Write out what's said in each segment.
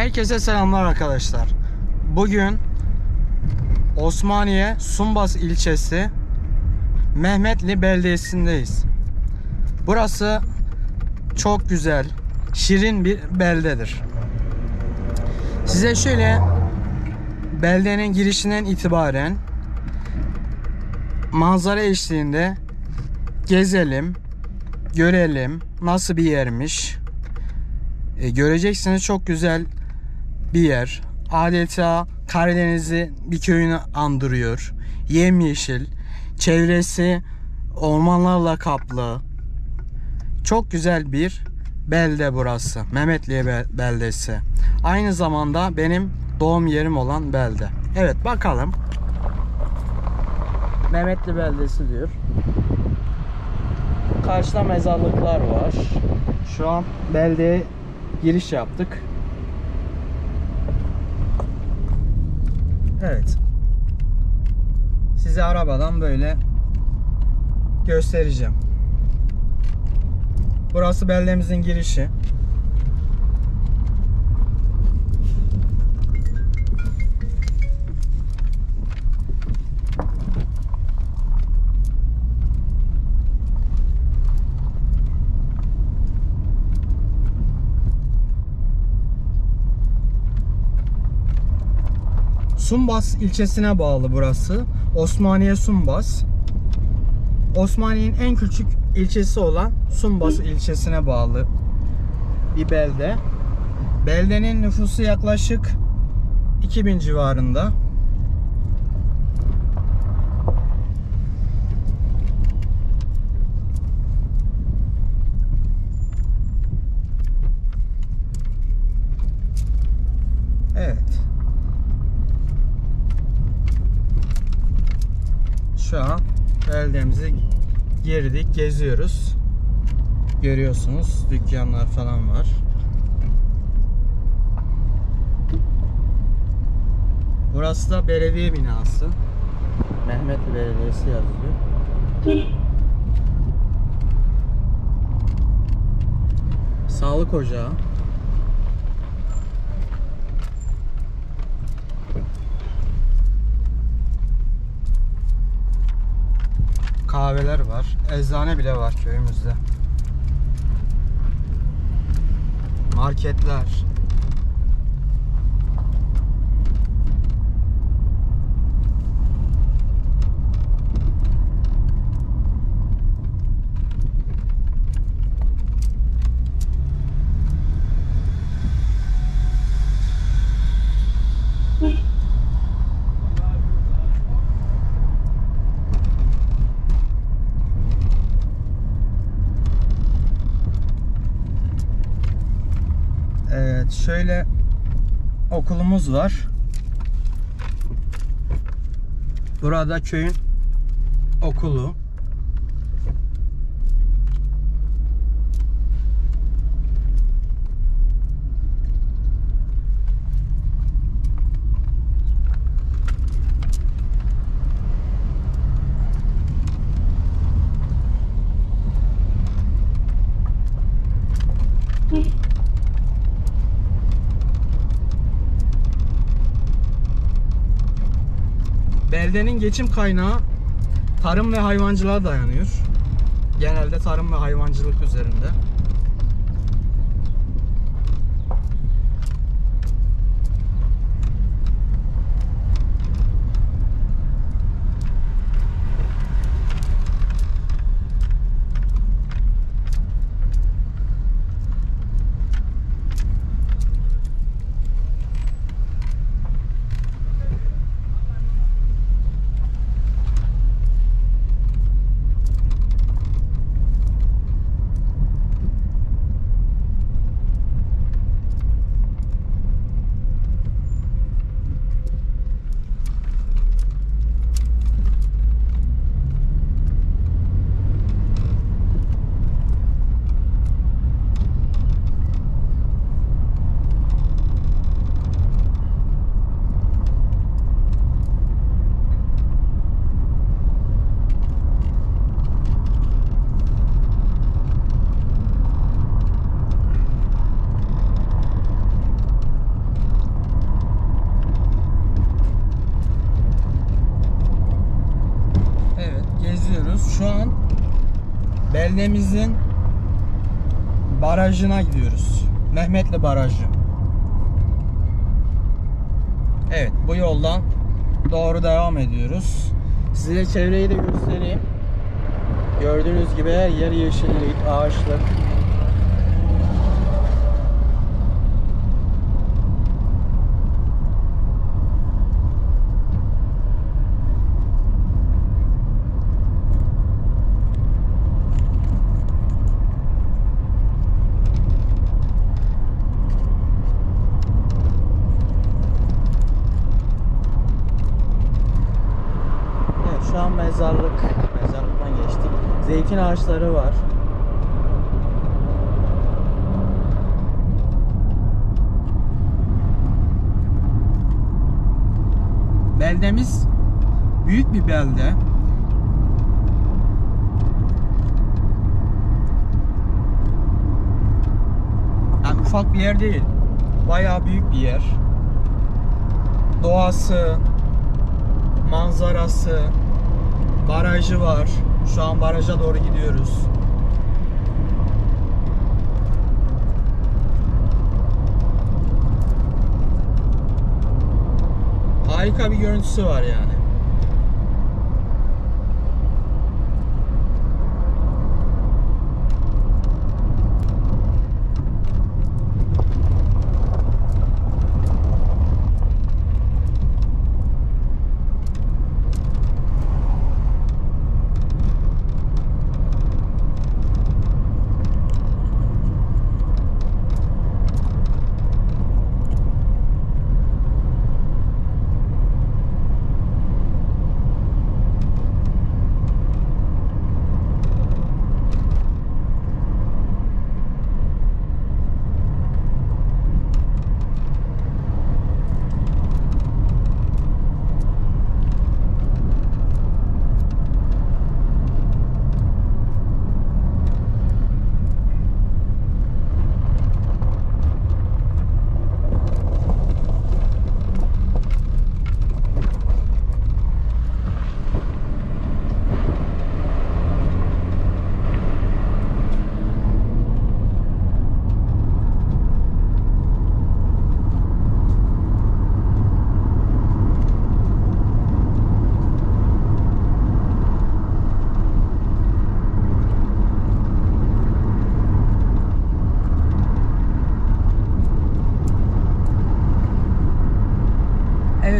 Herkese selamlar arkadaşlar. Bugün Osmaniye Sumbas ilçesi Mehmetli beldesindeyiz. Burası çok güzel, şirin bir beldedir. Size şöyle beldenin girişinden itibaren manzara eşliğinde gezelim, görelim nasıl bir yermiş. E, göreceksiniz çok güzel bir yer. Adeta Karadeniz'i bir köyünü andırıyor. Yemyeşil. Çevresi ormanlarla kaplı. Çok güzel bir belde burası. Mehmetliye Bel- beldesi. Aynı zamanda benim doğum yerim olan belde. Evet bakalım. Mehmetli beldesi diyor. Karşıda mezarlıklar var. Şu an beldeye giriş yaptık. Evet. Size arabadan böyle göstereceğim. Burası beldemizin girişi. Sumbas ilçesine bağlı burası. Osmaniye Sumbas. Osmaniye'nin en küçük ilçesi olan Sumbas ilçesine bağlı bir belde. Beldenin nüfusu yaklaşık 2000 civarında. Evet. Şu an beldemize girdik, geziyoruz. Görüyorsunuz dükkanlar falan var. Burası da belediye binası. Mehmetli Belediyesi yazıyor. Sağlık ocağı. Kahveler var. Eczane bile var köyümüzde. Marketler. Evet şöyle okulumuz var. Burada köyün okulu. Beldenin geçim kaynağı tarım ve hayvancılığa dayanıyor. Genelde tarım ve hayvancılık üzerinde. Beldemizin barajına gidiyoruz. Mehmetli Barajı. Evet bu yoldan doğru devam ediyoruz. Size çevreyi de göstereyim. Gördüğünüz gibi her yer yeşillik, ağaçlık. Evet şu an mezarlık, mezarlıktan geçtik. Zeytin ağaçları var. Beldemiz büyük bir belde. Yani ufak bir yer değil. Bayağı büyük bir yer. Doğası, manzarası, barajı var. Şu an baraja doğru gidiyoruz. Harika bir görüntüsü var yani.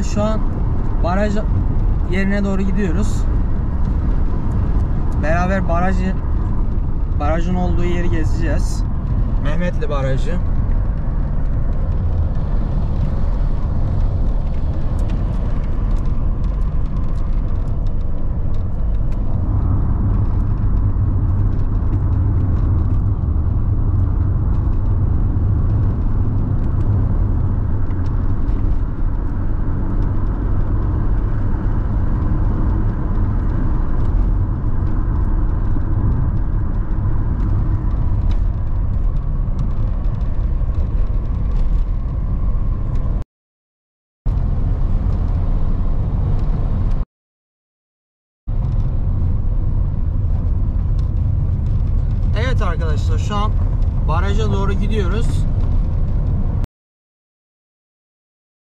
Şu an baraj yerine doğru gidiyoruz. Beraber barajı barajın olduğu yeri gezeceğiz. Mehmetli Barajı. Evet arkadaşlar şu an baraja doğru gidiyoruz.